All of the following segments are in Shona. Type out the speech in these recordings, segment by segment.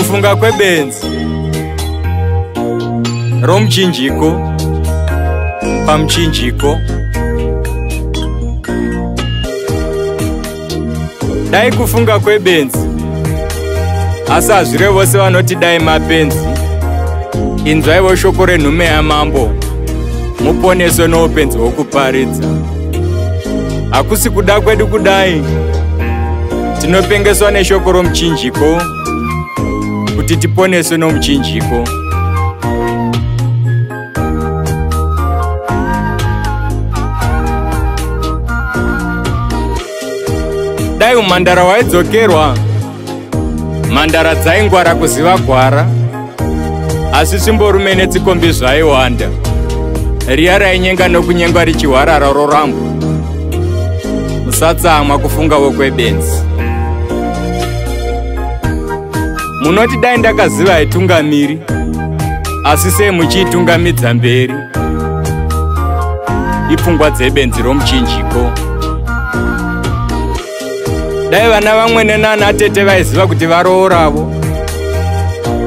kufunga kwebenzi. Romuchinjiko pamuchinjiko dai kufunga kwebenzi. Asi hazvire vose vanoti dai mapenzi inzwaivo shoko renhume yamambo. Muponeso noupenzi hwokuparidza. Hakusi kuda kwedu kudai. Tinopengeswa neshoko romuchinjiko kuti tiponeswe nomuchinjiko dai umhandara waidzokerwa. Mhandara dzaingwara kuziva gwara. Asi svimborume netsikombi zvaiwanda. Riya rainyenga nokunyengwa richihwarara rorambo musatsamwa kufunga wokwebenzi munoti dai ndakaziva itungamiri asi sei muchiitungamidza mberi? Ipfungwa dzebenzi romuchinjiko. Dai vana vamwene nana tete vaiziva kuti varooravo.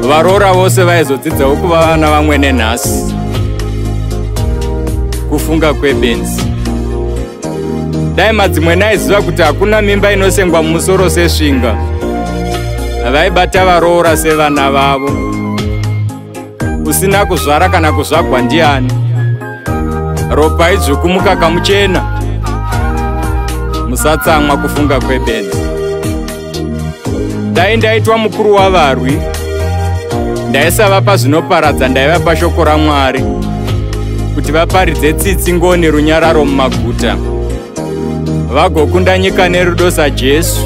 Varoora vose vaizodzidzawo kuva vana vamwene nhasi. Kufunga kwebenzi. Dai madzimwene aiziva kuti hakuna mimba inosengwa mumusoro sesvinga vaibata varoora sevana vavo. Usina kuzvara kana kuzvagwa ndiani? Ropa idzvukumuka muchena. Musatsamwa kufunga kwebenzi dai ndaitwa mukuru wavarwi. Ndaisavapa zvinoparadza ndaivapa shoko ramwari kuti vaparidze tsitsi ngoni runyararo mumaguta. Vagokunda nyika nerudo sajesu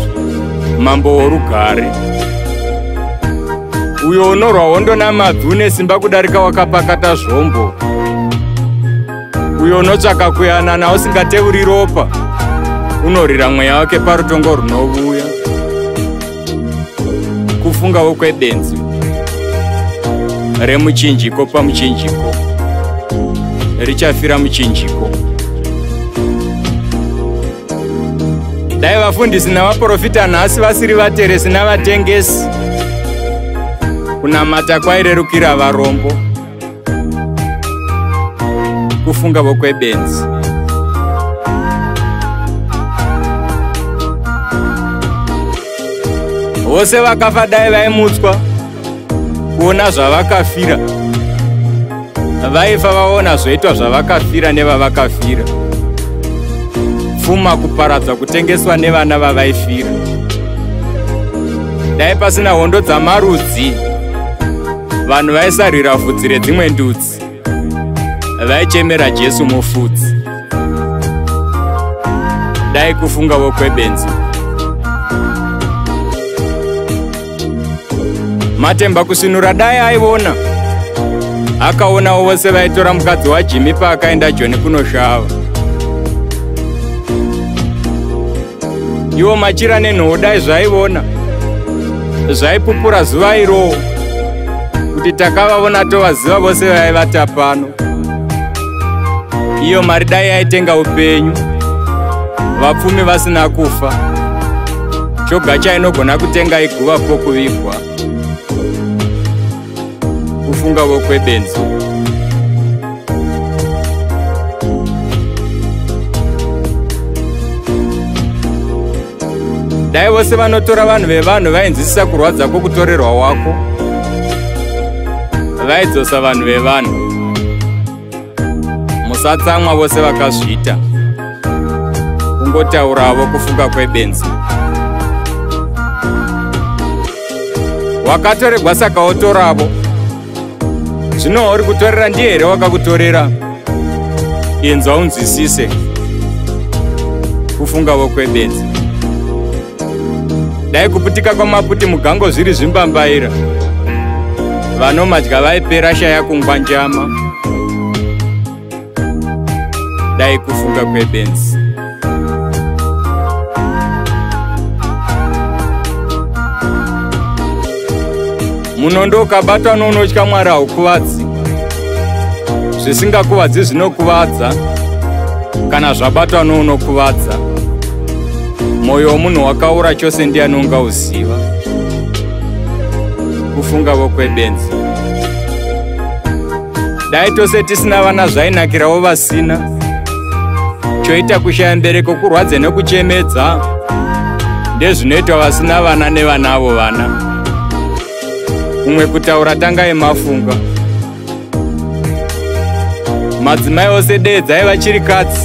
mambo worugare uyo unorwa hondo namabvi une simba kudarika wakapakata zvombo. Uyo unotsvaka kuyanana usingateuri ropa. Unorira mweya wake parutongo runovuya kufunga wokwebenzi remuchinjiko pamuchinjiko. Richafira muchinjiko. Dai vafundisi navaprofita nhasi vasiri vateresi navatengesi kunamata kwairerukira varombo. Kufunga vokwebenzi vose vakafa dai vaimutswa. Kuona zvavakafira. Vaifa vaona zvoitwa zvavakafira nevavakafira. Pfuma kuparadza kutengeswa nevana vavaifira. Dai pasina hondo dzamarudzi vanhu vaisarwira vhudzi redzimwe ndudzi. Vaichemera jesu mufudzi dai kufunga vokwebenzi. Matemba kusvinura dai aivona akaonawo vose vaitora mukadzi wajimi paakaenda joni kunoshava. Ivo machira nenhoo dai zvaivona zvaipupura zuva irowo kuti takavavona tovaziva vose vaivata pano iyo mari dai yaitenga upenyu. Vapfumi vasina kufa. Choga chainogona kutenga iguva pokuvigwa kufunga vokwebenzi. Dai vose vanotora vanhu vevanhu vainzwisisa kurwadza kwokutorerwa wako vaidzosa vanhu vevanhu. Musatsamwa vose vakazviita. Kungotauravo kufunga kwebenzi. Wakatoregwa saka wotoravo zvino wauri kutorera ndiye here wakakutorera? Inzwa unzwisise. Kufunga vokwebenzi dai kuputika kwamaputi mugango zviri zvimbambaira vanomadya vaipera shaya kungwa njama. Dai kufunga kwebenzi munondo ukabatwa nounotya mwari haukuvadzi zvisingakuvadzi zvinokuvadza kana zvabatwa nounokuvadza. Mwoyo womunhu wakaura chose ndiani ungauziva kufunga vokwebenzi dai tose tisina vana zvainakirawo vasina. Choita kushaya mbereko kurwadze nekuchemedza ndezvinoitwa vasina vana nevanavo vana. Kumwe kutaura tangai mafunga. Madzimai ose dee dzaiva chirikadzi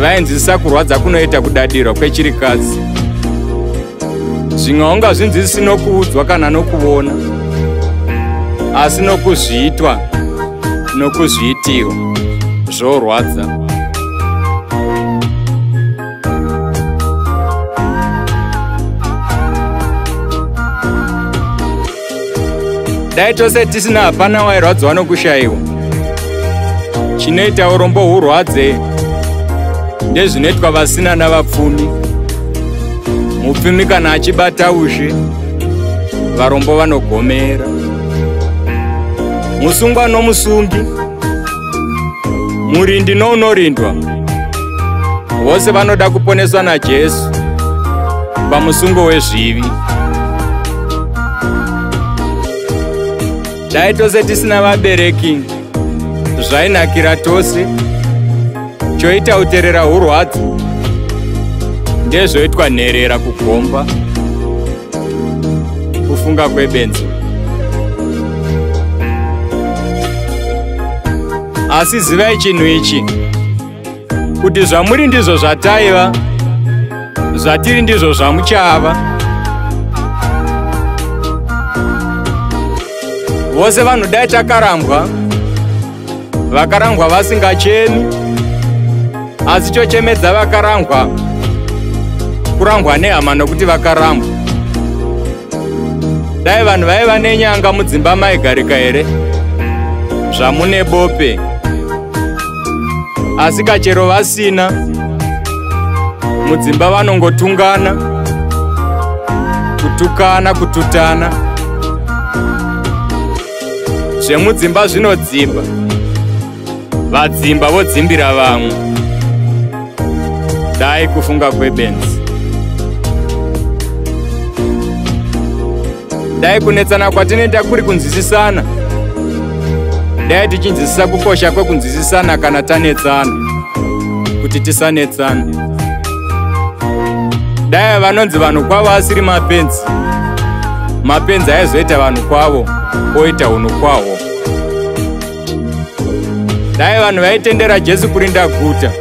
vainzwisisa kurwadza kunoita kudadirwa kwechirikadzi zvimwe haungazvinzwisisi nokuudzwa kana nokuona asi nokuzviitwa nokuzviitiwa zvorwadza dai tose tisina hapana wairwadziwa nokushayiwa. Chinoita urombo hurwadze ndezvinoitwa vasina navapfumi mupfumi kana achibata ushe varombo vanogomera. Musungwa nomusungi murindi nounorindwa vose vanoda kuponeswa najesu pamusungo wezvivi. Dai tose tisina vabereki zvainakira tose choita uterera urwadzi ndezvoitwa nherera kugomba kufunga kwebenzi. Asi zivai chinhu ichi kuti zvamuri ndizvo zvataiva zvatiri ndizvo zvamuchava. Vose vanhu dai takarambwa vakarangwa vasingachemi asi chochemedza vakarangwa kurangwa nehama nokuti vakarambwa dai vanhu vaiva nenyanga mudzimba maigarika here? Zvamune bope. Asi kachero vasina mudzimba vanongotungana kutukana kututana. Zvemudzimba zvinodzimba vadzimba vodzimbira vamwe. Dai kufunga kwebenzi dai kunetsana kwatinoita kuri kunzwisisana. Dai tichinzwisisa kukosha kwekunzwisisana kana tanetsana kuti tisanetsana. Dai vanonzi vanhu kwavo asiri mapenzi mapenzi aizoita vanhu kwavo oita unhu kwahwo dai vanhu vaitendera jesu kurinda guta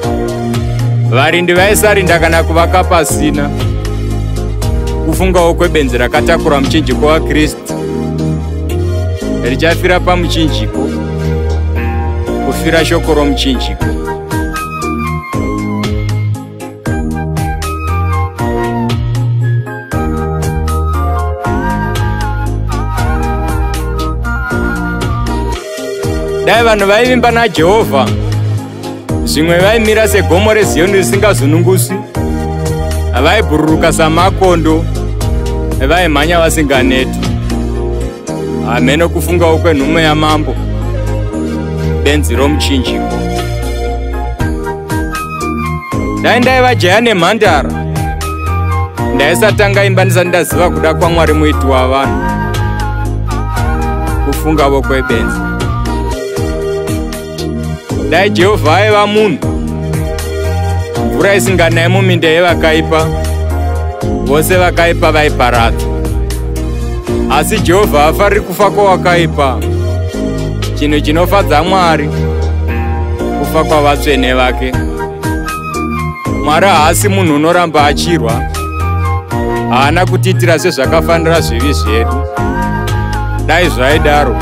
varindi vaisarinda kana kuvaka pasina kufungawo kwebenzi rakatakura muchinjiko wakristu. Richafira pamuchinjiko kufira shoko romuchinjiko. Dai vanhu vaivimba najehovha. Zvimwe vaimira segomo reziyoni risingazununguswi vaibhururuka samakondo vaimhanya vasinganeti hameno kufungawo kwenhume yamambo. Benzi romuchinjiko dai ndaiva jaya nemhandara. Ndaisatanga imba ndisati ndaziva kuda kwamwari muiti wavanhu kufungavo kwebenzi dai jehovha aiva munhu. Mvura isinganayi muminda yevakaipa vose vakaipa vaiparadzwa asi jehovha hafariri kufa kwowakaipa chinhu chinofadza mwari kufa kwavatsvene vake. Mwari haasi munhu unoramba achirwa. Haana kutiitira sezvakafanira zvivi zvedu. Dai zvaidaro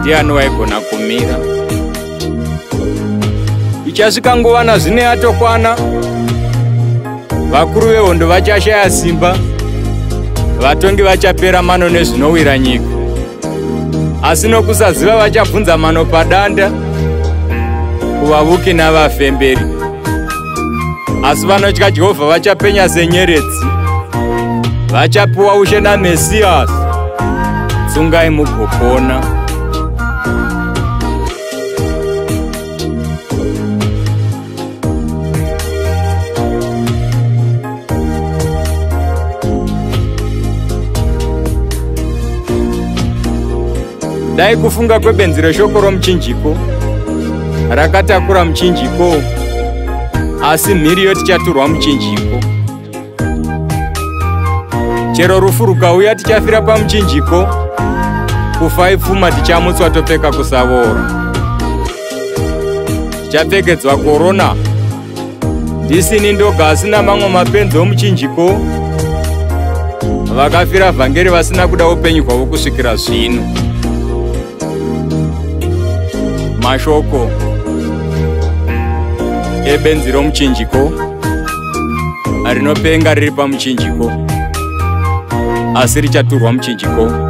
ndiani waigona kumira? Ichasvika nguva nazvine yatokwana vakuru vehondo vachashaya simba vatongi vachapera mano nezvinowira nyika. Asi nokusaziva vachabvunza mano padanda kuvavuki navafemberi. Asi vanotya jehovha vachapenya senyeredzi vachapiwa ushe namesiyasi tsungai mugopona dai kufunga kwebenzi reshoko romuchinjiko rakatakura muchinjiko asi mhiri yo tichaturwa muchinjiko chero rufu rukauya tichafira pamuchinjiko kufa ipfuma tichamutswa topfeka kusavora. Tichapfekedzwa korona ndisini ndoga asina mamwe mapenzi omuchinjiko vakafira vhangeri vasina kuda upenyu hwavo kusvikira zvino mashoko ebenzi romuchinjiko rinopenga riri pamuchinjiko asi richaturwa muchinjiko